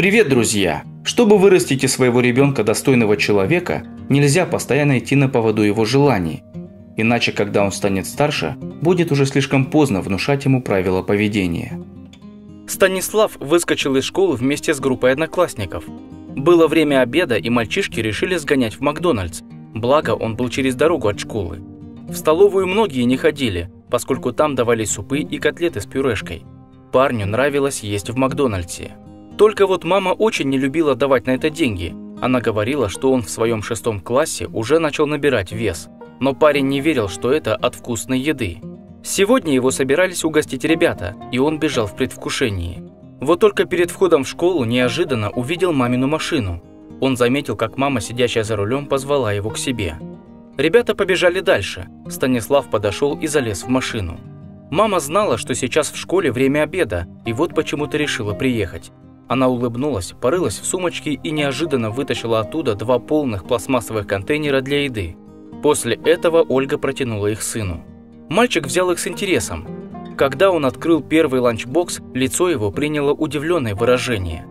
Привет, друзья! Чтобы вырастить из своего ребенка достойного человека, нельзя постоянно идти на поводу его желаний. Иначе, когда он станет старше, будет уже слишком поздно внушать ему правила поведения. Станислав выскочил из школы вместе с группой одноклассников. Было время обеда, и мальчишки решили сгонять в Макдональдс. Благо, он был через дорогу от школы. В столовую многие не ходили, поскольку там давали супы и котлеты с пюрешкой. Парню нравилось есть в Макдональдсе. Только вот мама очень не любила давать на это деньги. Она говорила, что он в своем шестом классе уже начал набирать вес. Но парень не верил, что это от вкусной еды. Сегодня его собирались угостить ребята, и он бежал в предвкушении. Вот только перед входом в школу неожиданно увидел мамину машину. Он заметил, как мама, сидящая за рулем, позвала его к себе. Ребята побежали дальше. Станислав подошел и залез в машину. Мама знала, что сейчас в школе время обеда, и вот почему-то решила приехать. Она улыбнулась, порылась в сумочке и неожиданно вытащила оттуда два полных пластмассовых контейнера для еды. После этого Ольга протянула их сыну. Мальчик взял их с интересом. Когда он открыл первый ланчбокс, лицо его приняло удивленное выражение.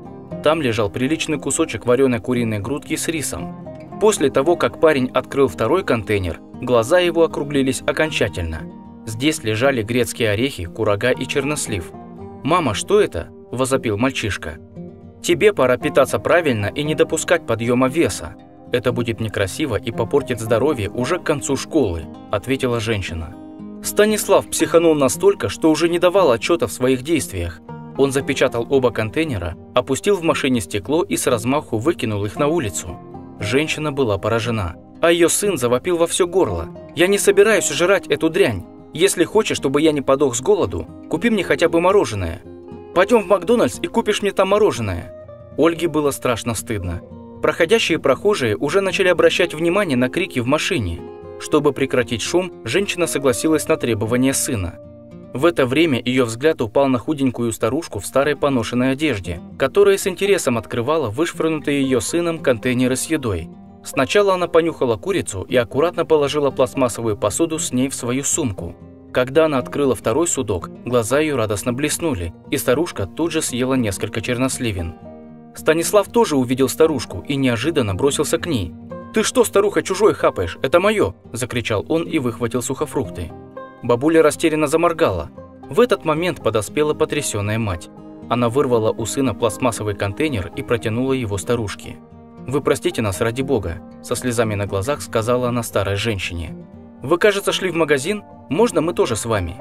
Там лежал приличный кусочек вареной куриной грудки с рисом. После того, как парень открыл второй контейнер, глаза его округлились окончательно. Здесь лежали грецкие орехи, курага и чернослив. «Мама, что это?» – возопил мальчишка. «Тебе пора питаться правильно и не допускать подъема веса. Это будет некрасиво и попортит здоровье уже к концу школы», – ответила женщина. Станислав психанул настолько, что уже не давал отчета в своих действиях. Он запечатал оба контейнера, опустил в машине стекло и с размаху выкинул их на улицу. Женщина была поражена. А ее сын завопил во все горло. «Я не собираюсь жрать эту дрянь. Если хочешь, чтобы я не подох с голоду, купи мне хотя бы мороженое. Пойдем в Макдональдс и купишь мне там мороженое». Ольге было страшно стыдно. Проходящие прохожие уже начали обращать внимание на крики в машине. Чтобы прекратить шум, женщина согласилась на требования сына. В это время ее взгляд упал на худенькую старушку в старой поношенной одежде, которая с интересом открывала вышвырнутые ее сыном контейнеры с едой. Сначала она понюхала курицу и аккуратно положила пластмассовую посуду с ней в свою сумку. Когда она открыла второй судок, глаза ее радостно блеснули, и старушка тут же съела несколько черносливин. Станислав тоже увидел старушку и неожиданно бросился к ней. «Ты что, старуха, чужой хапаешь? Это мое!» – закричал он и выхватил сухофрукты. Бабуля растерянно заморгала. В этот момент подоспела потрясенная мать. Она вырвала у сына пластмассовый контейнер и протянула его старушке. «Вы простите нас, ради бога», – со слезами на глазах сказала она старой женщине. «Вы, кажется, шли в магазин? Можно мы тоже с вами?»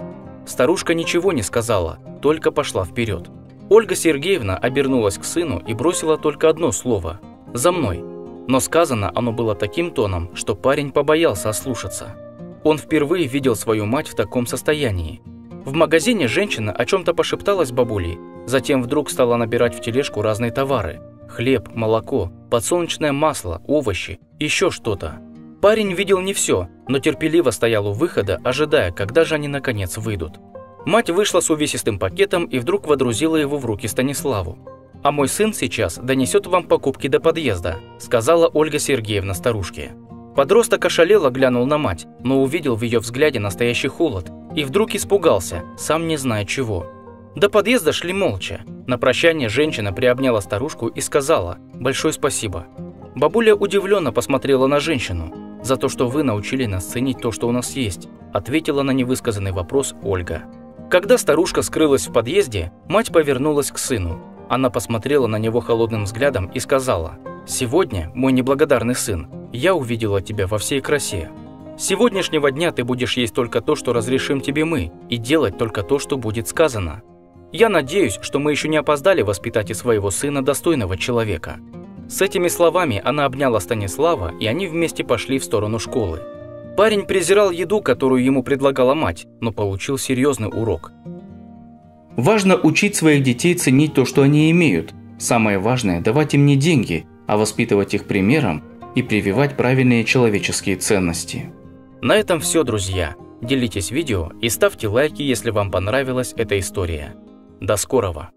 Старушка ничего не сказала, только пошла вперед. Ольга Сергеевна обернулась к сыну и бросила только одно слово – «За мной». Но сказано оно было таким тоном, что парень побоялся ослушаться. Он впервые видел свою мать в таком состоянии. В магазине женщина о чем-то пошепталась бабулей, затем вдруг стала набирать в тележку разные товары. Хлеб, молоко, подсолнечное масло, овощи, еще что-то. Парень видел не все, но терпеливо стоял у выхода, ожидая, когда же они наконец выйдут. Мать вышла с увесистым пакетом и вдруг водрузила его в руки Станиславу. «А мой сын сейчас донесет вам покупки до подъезда», сказала Ольга Сергеевна старушке. Подросток ошалело глянул на мать, но увидел в ее взгляде настоящий холод и вдруг испугался, сам не зная чего. До подъезда шли молча. На прощание женщина приобняла старушку и сказала «Большое спасибо». Бабуля удивленно посмотрела на женщину. «За то, что вы научили нас ценить то, что у нас есть», ответила на невысказанный вопрос Ольга. Когда старушка скрылась в подъезде, мать повернулась к сыну. Она посмотрела на него холодным взглядом и сказала «Сегодня, мой неблагодарный сын, я увидела тебя во всей красе. С сегодняшнего дня ты будешь есть только то, что разрешим тебе мы, и делать только то, что будет сказано. Я надеюсь, что мы еще не опоздали воспитать из своего сына достойного человека». С этими словами она обняла Станислава, и они вместе пошли в сторону школы. Парень презирал еду, которую ему предлагала мать, но получил серьезный урок. Важно учить своих детей ценить то, что они имеют. Самое важное – давать им не деньги, а воспитывать их примером и прививать правильные человеческие ценности. На этом все, друзья. Делитесь видео и ставьте лайки, если вам понравилась эта история. До скорого!